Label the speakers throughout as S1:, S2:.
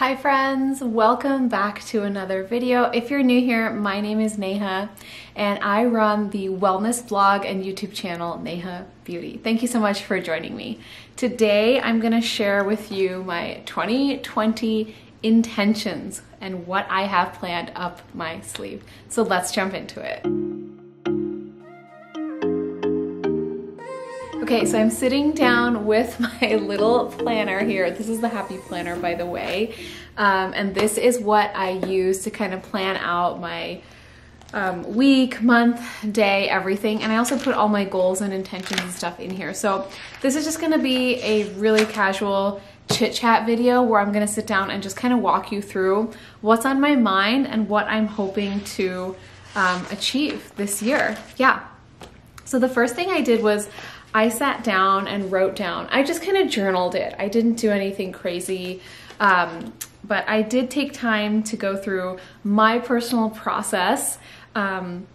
S1: Hi friends, welcome back to another video. If you're new here, my name is Neha and I run the wellness blog and YouTube channel Neha Beauty. Thank you so much for joining me. Today I'm gonna share with you my 2020 intentions and what I have planned up my sleeve. So let's jump into it. Okay, so I'm sitting down with my little planner here. This is the Happy Planner, by the way. Um, and this is what I use to kind of plan out my um, week, month, day, everything. And I also put all my goals and intentions and stuff in here. So this is just gonna be a really casual chit chat video where I'm gonna sit down and just kind of walk you through what's on my mind and what I'm hoping to um, achieve this year. Yeah. So the first thing I did was I sat down and wrote down, I just kind of journaled it. I didn't do anything crazy. Um, but I did take time to go through my personal process, um,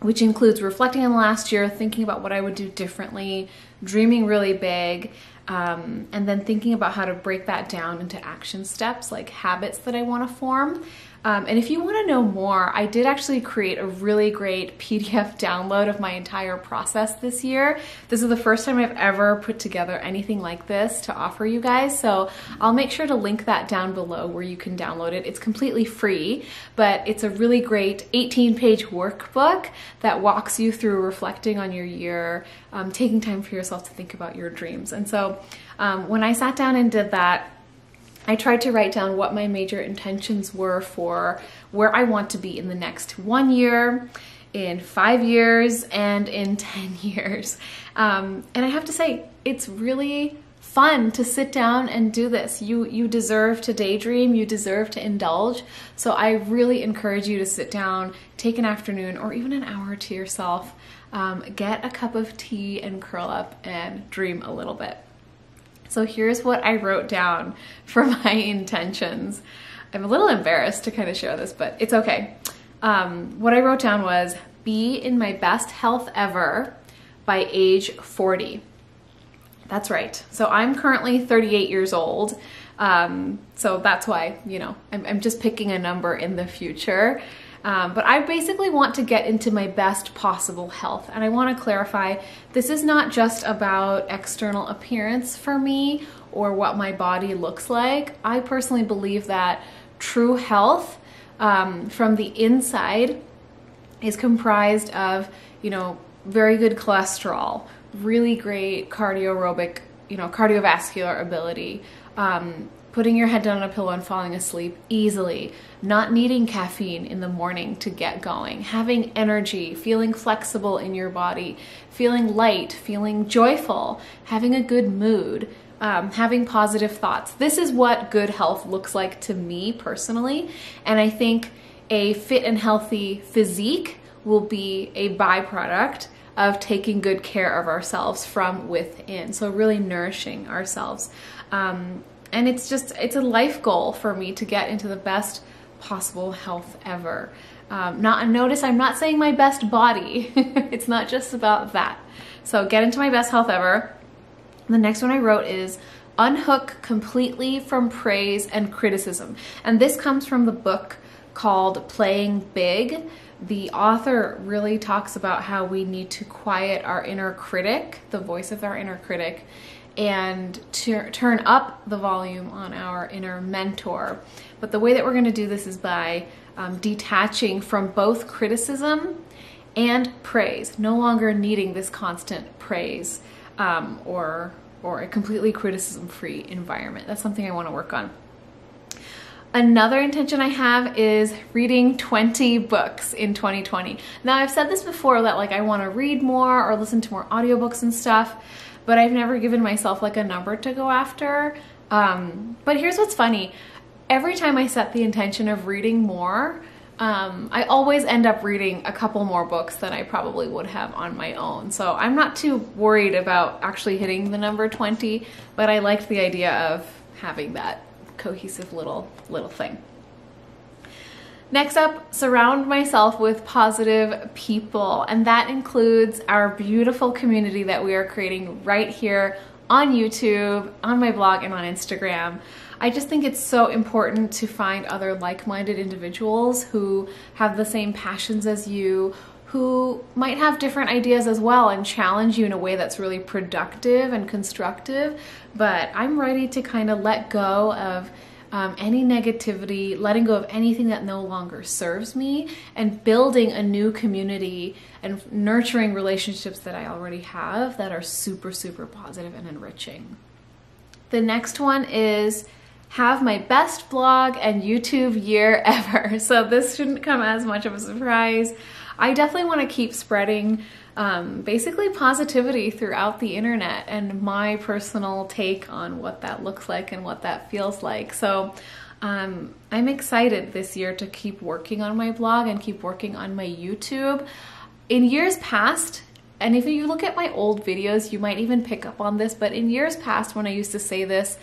S1: which includes reflecting on the last year, thinking about what I would do differently, dreaming really big, um, and then thinking about how to break that down into action steps, like habits that I want to form. Um, and if you want to know more, I did actually create a really great PDF download of my entire process this year. This is the first time I've ever put together anything like this to offer you guys. So I'll make sure to link that down below where you can download it. It's completely free, but it's a really great 18 page workbook that walks you through reflecting on your year, um, taking time for yourself to think about your dreams. And so um, when I sat down and did that, I tried to write down what my major intentions were for where I want to be in the next one year, in five years, and in 10 years. Um, and I have to say, it's really fun to sit down and do this. You you deserve to daydream, you deserve to indulge. So I really encourage you to sit down, take an afternoon or even an hour to yourself, um, get a cup of tea and curl up and dream a little bit. So here's what I wrote down for my intentions. I'm a little embarrassed to kind of share this, but it's okay. Um, what I wrote down was be in my best health ever by age 40. That's right. So I'm currently 38 years old. Um, so that's why, you know, I'm, I'm just picking a number in the future. Um, but I basically want to get into my best possible health. And I want to clarify this is not just about external appearance for me or what my body looks like. I personally believe that true health um, from the inside is comprised of, you know, very good cholesterol, really great cardio aerobic, you know, cardiovascular ability, um, putting your head down on a pillow and falling asleep easily, not needing caffeine in the morning to get going, having energy, feeling flexible in your body, feeling light, feeling joyful, having a good mood, um, having positive thoughts. This is what good health looks like to me personally. And I think a fit and healthy physique will be a byproduct of taking good care of ourselves from within. So, really nourishing ourselves. Um, and it's just, it's a life goal for me to get into the best possible health ever. Um, not notice I'm not saying my best body. it's not just about that. So get into my best health ever. The next one I wrote is unhook completely from praise and criticism. And this comes from the book called Playing Big. The author really talks about how we need to quiet our inner critic, the voice of our inner critic, and turn up the volume on our inner mentor. But the way that we're going to do this is by um, detaching from both criticism and praise, no longer needing this constant praise um, or or a completely criticism-free environment. That's something I want to work on. Another intention I have is reading 20 books in 2020. Now I've said this before that like I want to read more or listen to more audiobooks and stuff but I've never given myself like a number to go after. Um, but here's what's funny. Every time I set the intention of reading more, um, I always end up reading a couple more books than I probably would have on my own. So I'm not too worried about actually hitting the number 20, but I liked the idea of having that cohesive little little thing. Next up, surround myself with positive people, and that includes our beautiful community that we are creating right here on YouTube, on my blog, and on Instagram. I just think it's so important to find other like-minded individuals who have the same passions as you, who might have different ideas as well and challenge you in a way that's really productive and constructive. But I'm ready to kind of let go of um, any negativity, letting go of anything that no longer serves me, and building a new community and nurturing relationships that I already have that are super, super positive and enriching. The next one is have my best blog and YouTube year ever. So this shouldn't come as much of a surprise. I definitely want to keep spreading um, basically positivity throughout the internet and my personal take on what that looks like and what that feels like. So um, I'm excited this year to keep working on my blog and keep working on my YouTube. In years past, and if you look at my old videos, you might even pick up on this, but in years past when I used to say this,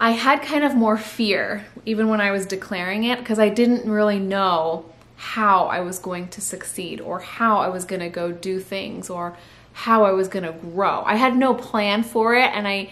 S1: I had kind of more fear even when I was declaring it because I didn't really know how I was going to succeed or how I was going to go do things or how I was going to grow. I had no plan for it and I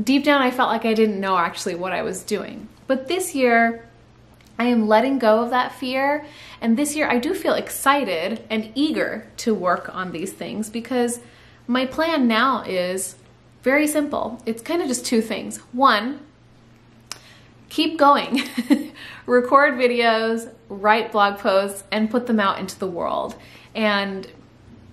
S1: deep down I felt like I didn't know actually what I was doing. But this year I am letting go of that fear and this year I do feel excited and eager to work on these things because my plan now is very simple. It's kind of just two things. One, keep going. Record videos, write blog posts, and put them out into the world. And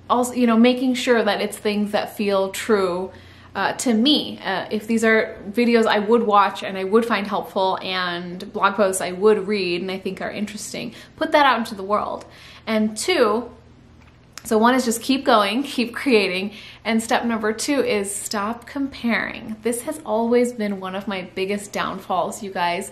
S1: also, you know, making sure that it's things that feel true uh, to me. Uh, if these are videos I would watch and I would find helpful and blog posts I would read and I think are interesting, put that out into the world. And two, so one is just keep going, keep creating. And step number two is stop comparing. This has always been one of my biggest downfalls, you guys.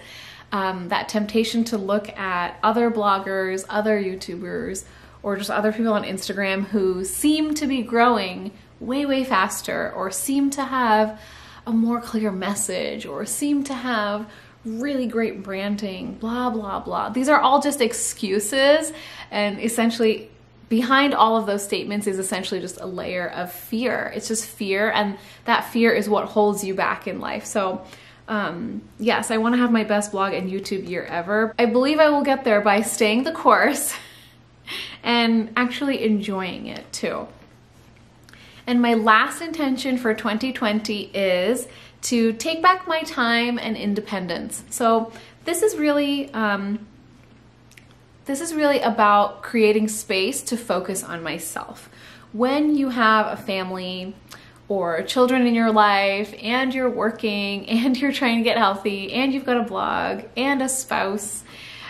S1: Um, that temptation to look at other bloggers, other YouTubers, or just other people on Instagram who seem to be growing way, way faster or seem to have a more clear message or seem to have really great branding, blah, blah, blah. These are all just excuses and essentially behind all of those statements is essentially just a layer of fear. It's just fear, and that fear is what holds you back in life. So, um, yes, I want to have my best blog and YouTube year ever. I believe I will get there by staying the course and actually enjoying it too. And my last intention for 2020 is to take back my time and independence. So, this is really um, this is really about creating space to focus on myself. When you have a family or children in your life and you're working and you're trying to get healthy and you've got a blog and a spouse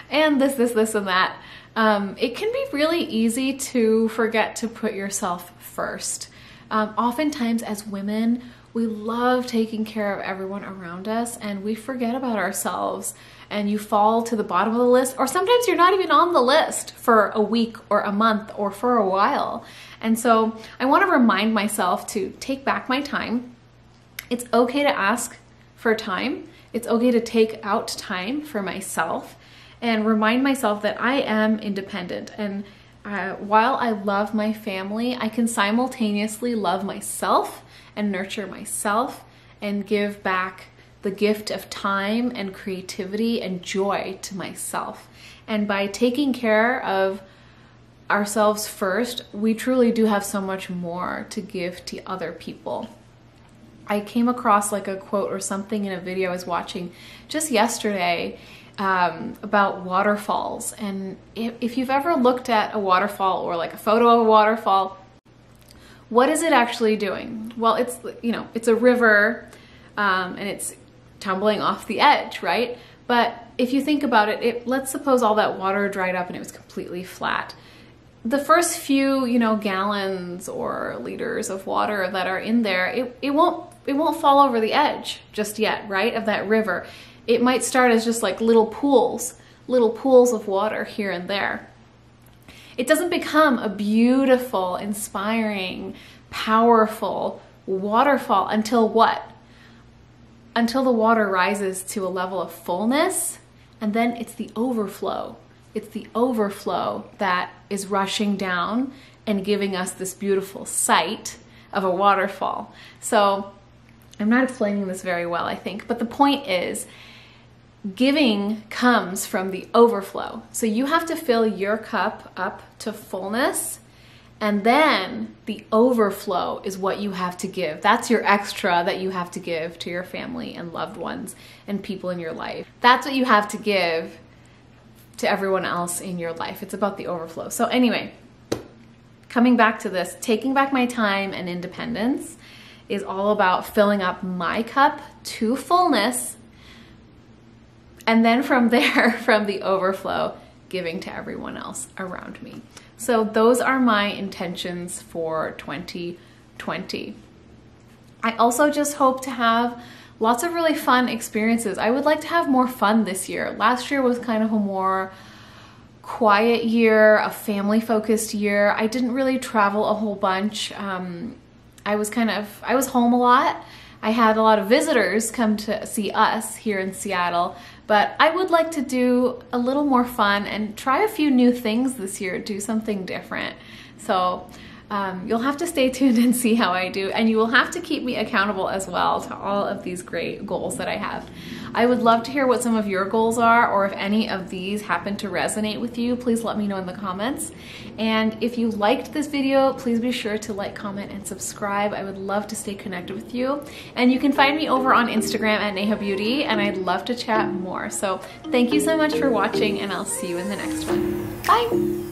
S1: and this, this, this, and that, um, it can be really easy to forget to put yourself first. Um, oftentimes, as women, we love taking care of everyone around us and we forget about ourselves and you fall to the bottom of the list, or sometimes you're not even on the list for a week or a month or for a while. And so I want to remind myself to take back my time. It's okay to ask for time, it's okay to take out time for myself and remind myself that I am independent and while I love my family, I can simultaneously love myself and nurture myself and give back the gift of time and creativity and joy to myself. And by taking care of ourselves first, we truly do have so much more to give to other people. I came across like a quote or something in a video I was watching just yesterday um, about waterfalls. And if, if you've ever looked at a waterfall or like a photo of a waterfall, what is it actually doing? Well, it's, you know, it's a river um, and it's tumbling off the edge, right? But if you think about it, it, let's suppose all that water dried up and it was completely flat. The first few, you know, gallons or liters of water that are in there, it, it won't it won't fall over the edge just yet, right? Of that river. It might start as just like little pools, little pools of water here and there. It doesn't become a beautiful, inspiring, powerful waterfall until what? Until the water rises to a level of fullness, and then it's the overflow. It's the overflow that is rushing down and giving us this beautiful sight of a waterfall. So I'm not explaining this very well, I think, but the point is giving comes from the overflow. So you have to fill your cup up to fullness. And then the overflow is what you have to give. That's your extra that you have to give to your family and loved ones and people in your life. That's what you have to give to everyone else in your life. It's about the overflow. So, anyway, coming back to this, taking back my time and independence is all about filling up my cup to fullness. And then from there, from the overflow, giving to everyone else around me. So, those are my intentions for 2020. I also just hope to have lots of really fun experiences. I would like to have more fun this year. Last year was kind of a more quiet year, a family focused year. I didn't really travel a whole bunch. Um, I was kind of, I was home a lot. I had a lot of visitors come to see us here in Seattle, but I would like to do a little more fun and try a few new things this year, do something different. So um, you'll have to stay tuned and see how I do, and you will have to keep me accountable as well to all of these great goals that I have. I would love to hear what some of your goals are, or if any of these happen to resonate with you, please let me know in the comments. And if you liked this video, please be sure to like, comment, and subscribe. I would love to stay connected with you. And you can find me over on Instagram at Neha Beauty, and I'd love to chat more. So thank you so much for watching, and I'll see you in the next one. Bye!